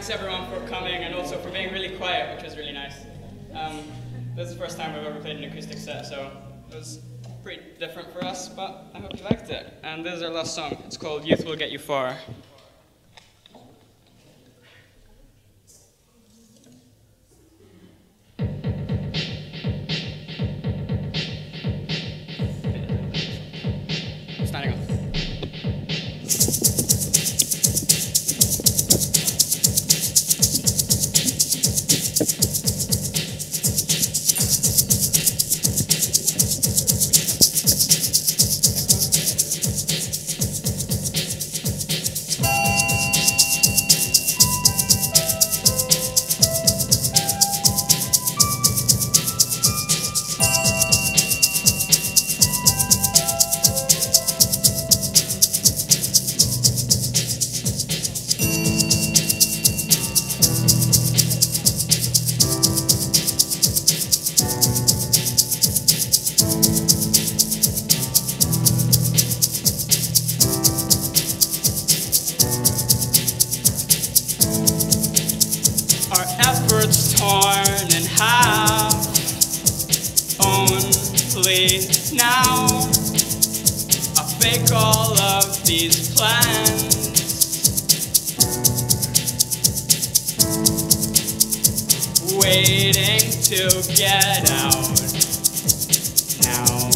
Thanks everyone for coming and also for being really quiet, which was really nice. Um, this is the first time I've ever played an acoustic set, so it was pretty different for us, but I hope you liked it. And this is our last song. It's called Youth Will Get You Far. Only now I fake all of these plans. Waiting to get out now.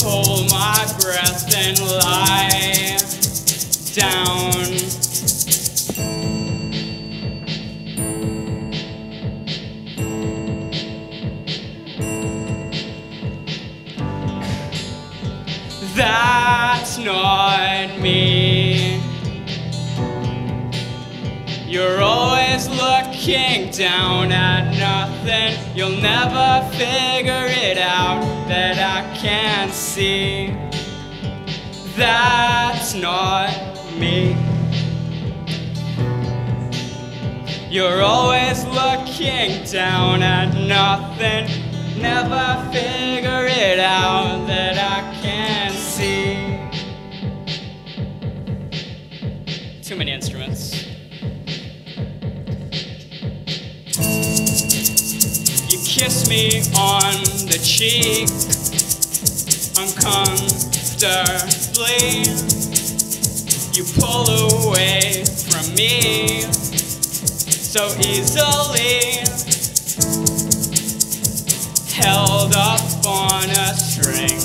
Hold my breath and lie down. Not me. You're always looking down at nothing. You'll never figure it out that I can't see. That's not me. You're always looking down at nothing. Never figure kiss me on the cheek uncomfortably. You pull away from me so easily. Held up on a string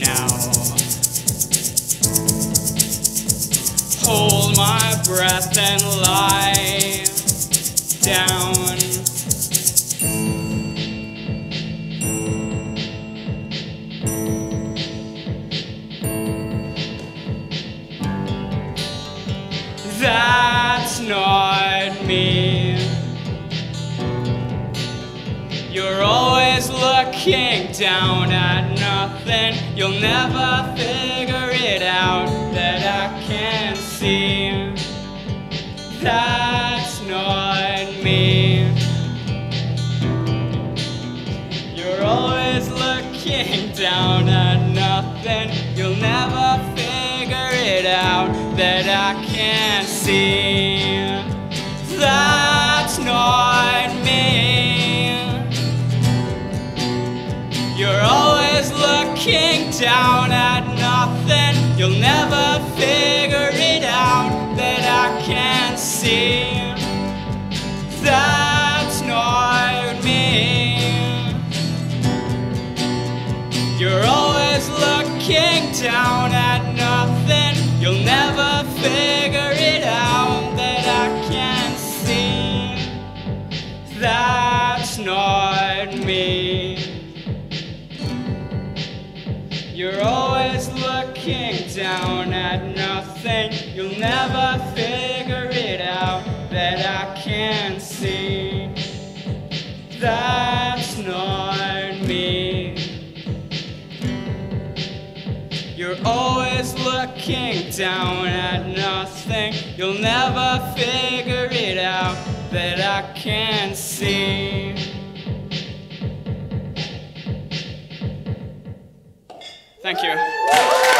now. Hold my breath and lie Not me. You're always looking down at nothing. You'll never figure it out that I can't see. That's not me. You're always looking down at nothing. You'll never figure it out that I can't see. That's not me. You're always looking down at nothing. You'll never figure it out that I can't see. That's not me. You're always looking down at nothing. You'll never figure You'll never figure it out that I can't see. That's not me. You're always looking down at nothing. You'll never figure it out that I can't see. Thank you.